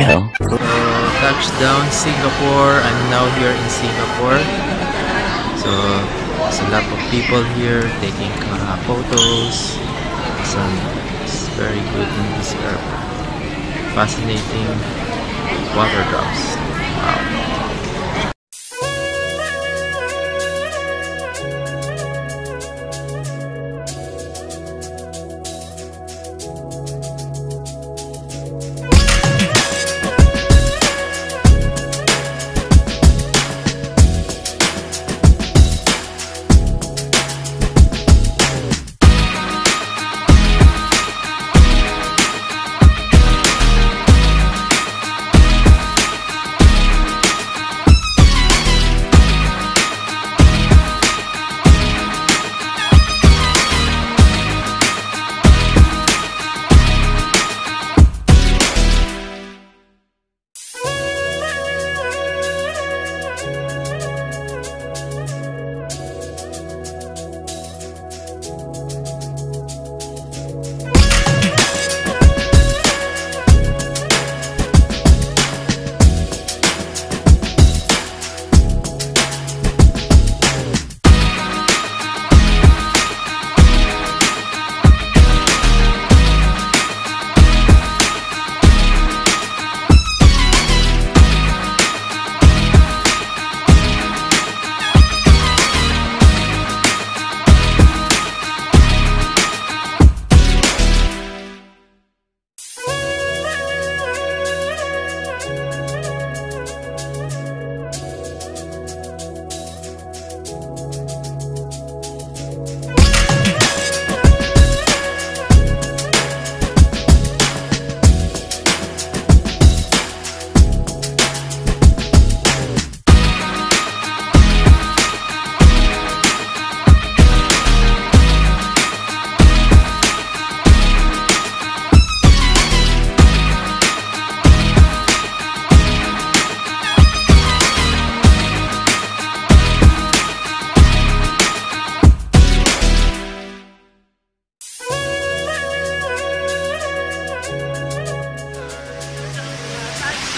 So, touchdown Singapore. I'm now here in Singapore. So, there's a lot of people here taking uh, photos. Some it's very good in this airport. Fascinating water drops.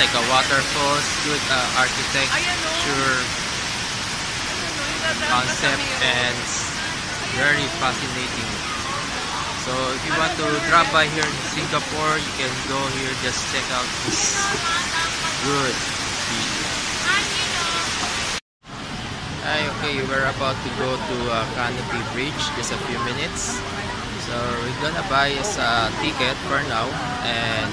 Like a waterfalls, good uh, architecture concept and very fascinating. So if you want to drop by here in Singapore, you can go here just check out this good. Hi, okay, we're about to go to uh, Canopy Bridge just a few minutes. So we're gonna buy us a ticket for now and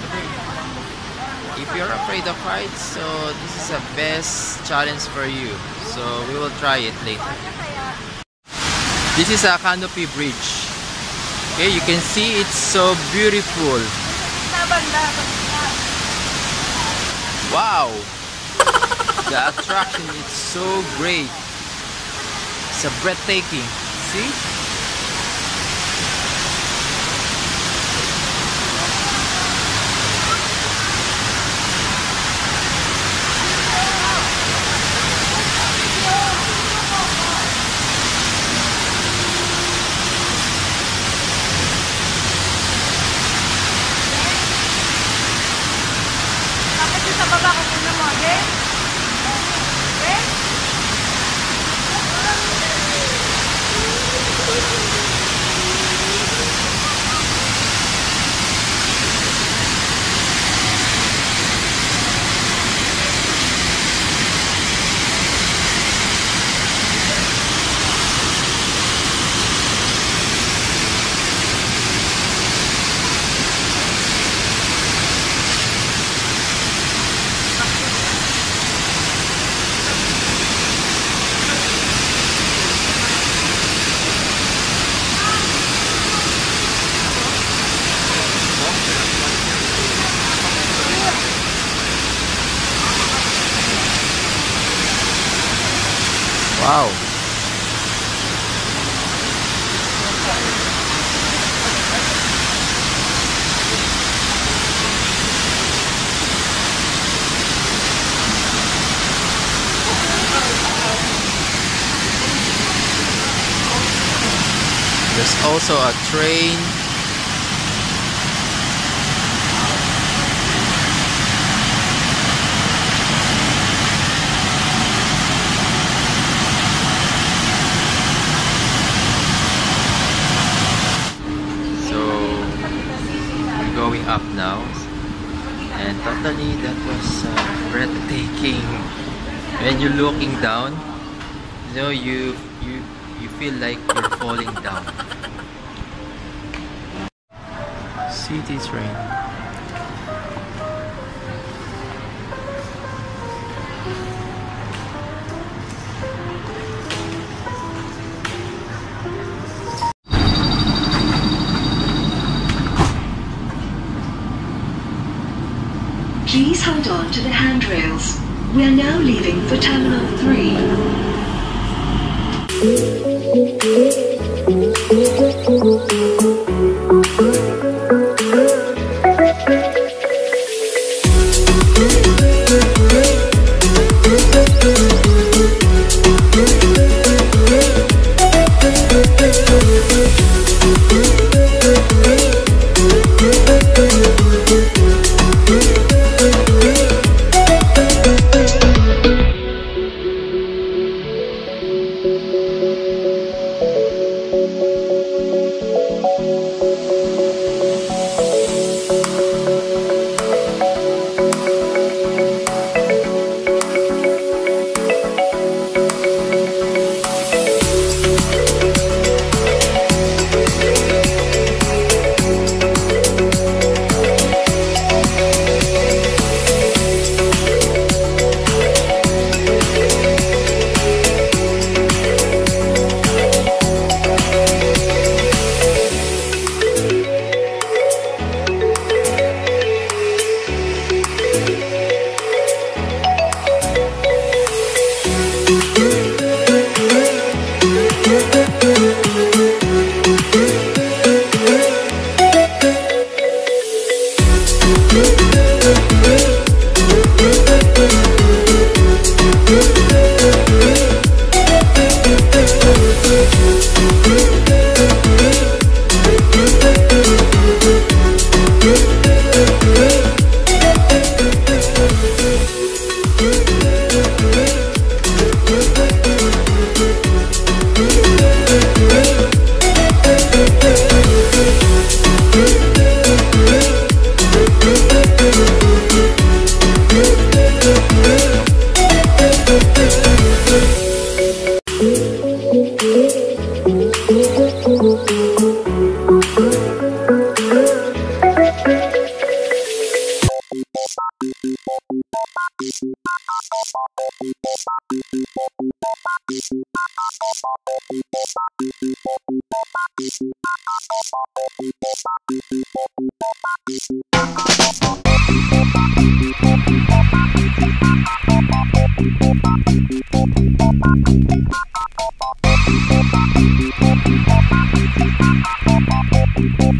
if you're afraid of heights, so this is the best challenge for you. So we will try it later. This is a Canopy Bridge. Okay, you can see it's so beautiful. Wow! The attraction is so great. It's a breathtaking. See? There's also a train. So we're going up now. And totally that was uh, breathtaking. When you're looking down, you know you you you feel like you're falling down city train Please hold on to the handrails. We are now leaving for Terminal 3. Thank you. Bye.